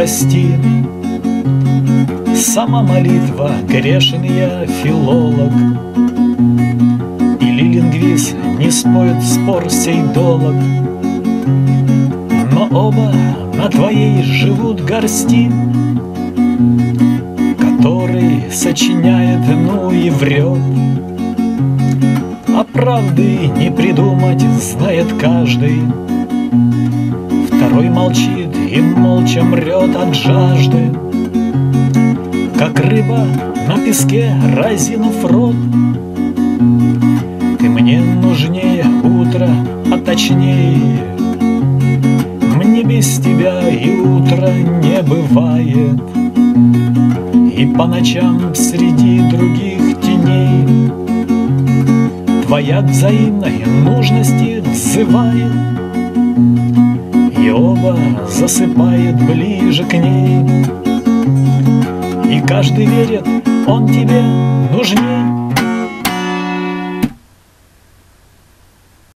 прости. Сама молитва, грешен я филолог, Или лингвист не споет спор сей долог, Но оба на твоей живут горсти, Который сочиняет, ну и врет, А правды не придумать знает каждый, Второй молчит и молча мрет от жажды. Как рыба на песке, разинув рот. Ты мне нужнее утро, а точнее Мне без тебя и утра не бывает. И по ночам среди других теней Твоя взаимной нужности взывает И оба засыпает ближе к ней каждый верит, он тебе нужней.